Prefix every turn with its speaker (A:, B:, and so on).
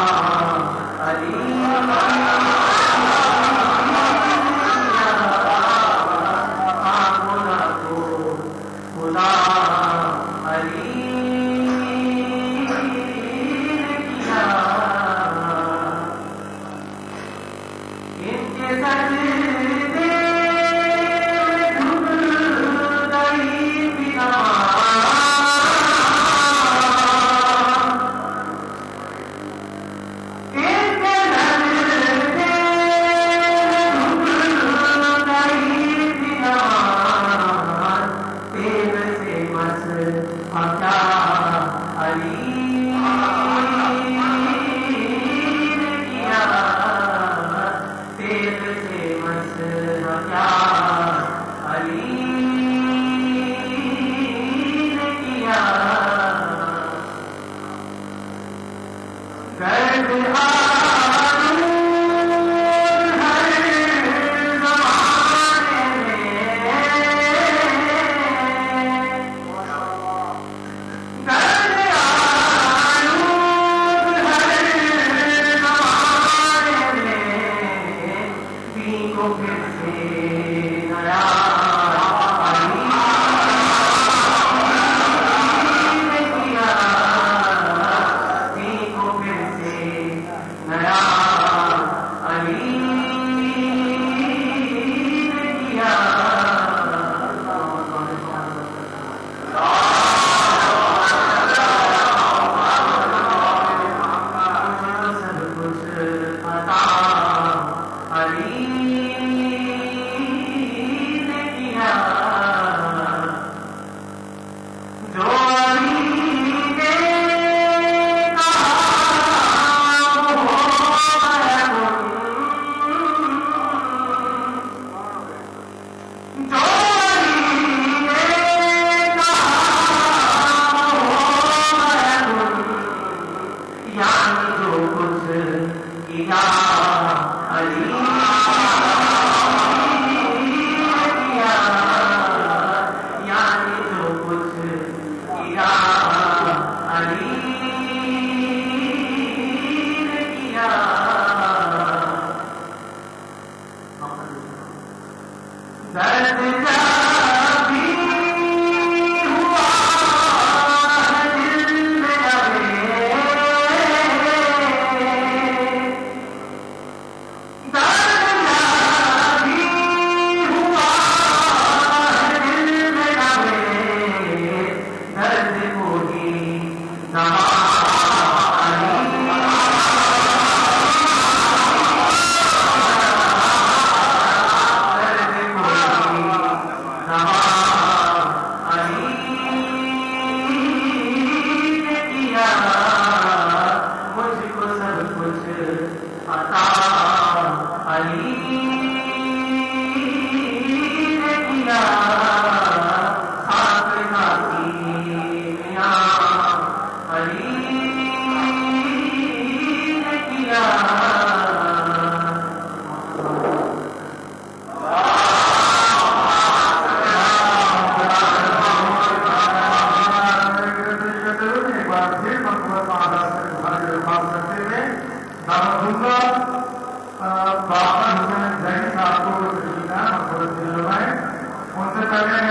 A: Allah.
B: Amen.